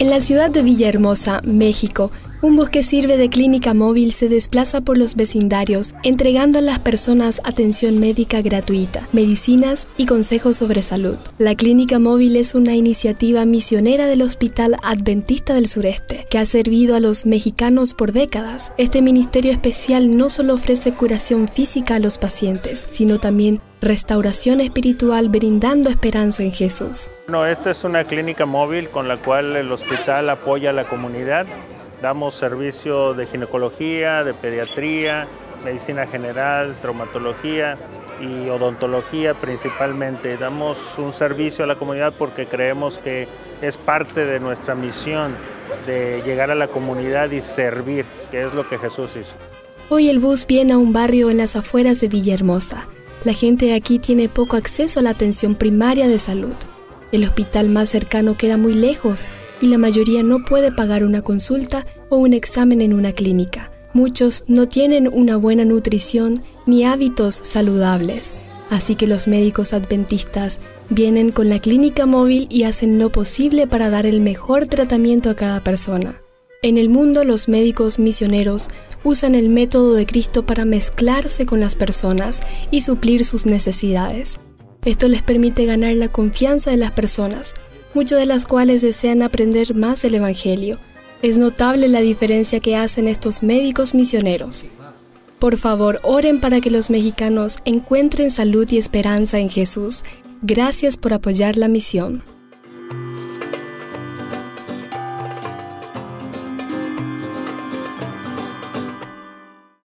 En la ciudad de Villahermosa, México, un bus que sirve de clínica móvil se desplaza por los vecindarios, entregando a las personas atención médica gratuita, medicinas y consejos sobre salud. La clínica móvil es una iniciativa misionera del Hospital Adventista del Sureste, que ha servido a los mexicanos por décadas. Este ministerio especial no solo ofrece curación física a los pacientes, sino también restauración espiritual brindando esperanza en Jesús. Esta es una clínica móvil con la cual el hospital apoya a la comunidad Damos servicio de ginecología, de pediatría, medicina general, traumatología y odontología principalmente. Damos un servicio a la comunidad porque creemos que es parte de nuestra misión de llegar a la comunidad y servir, que es lo que Jesús hizo. Hoy el bus viene a un barrio en las afueras de Villahermosa. La gente aquí tiene poco acceso a la atención primaria de salud. El hospital más cercano queda muy lejos y la mayoría no puede pagar una consulta o un examen en una clínica. Muchos no tienen una buena nutrición ni hábitos saludables, así que los médicos adventistas vienen con la clínica móvil y hacen lo posible para dar el mejor tratamiento a cada persona. En el mundo los médicos misioneros usan el método de Cristo para mezclarse con las personas y suplir sus necesidades. Esto les permite ganar la confianza de las personas muchas de las cuales desean aprender más del Evangelio. Es notable la diferencia que hacen estos médicos misioneros. Por favor, oren para que los mexicanos encuentren salud y esperanza en Jesús. Gracias por apoyar la misión.